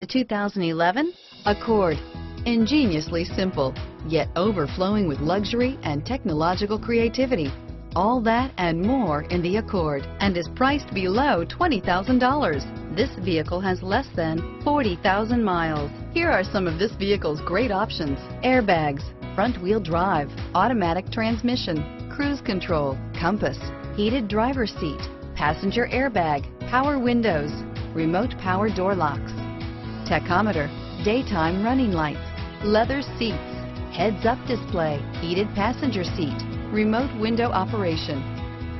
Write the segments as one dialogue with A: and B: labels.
A: The 2011 Accord. Ingeniously simple, yet overflowing with luxury and technological creativity. All that and more in the Accord and is priced below $20,000. This vehicle has less than 40,000 miles. Here are some of this vehicle's great options. Airbags, front wheel drive, automatic transmission, cruise control, compass, heated driver seat, passenger airbag, power windows, remote power door locks, tachometer, daytime running lights, leather seats, heads-up display, heated passenger seat, remote window operation,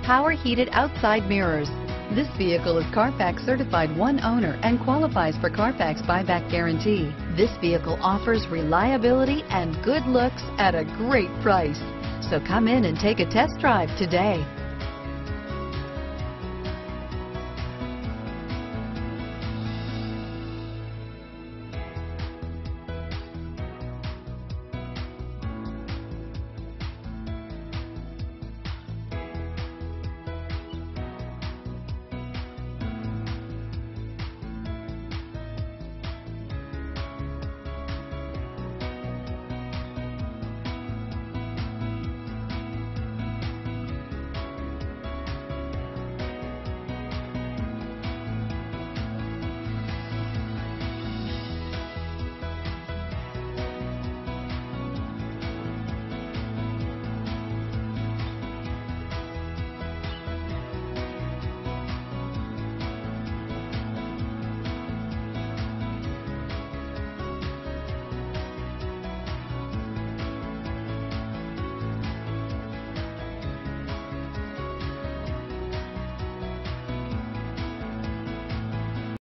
A: power heated outside mirrors. This vehicle is Carfax certified one owner and qualifies for Carfax buyback guarantee. This vehicle offers reliability and good looks at a great price. So come in and take a test drive today.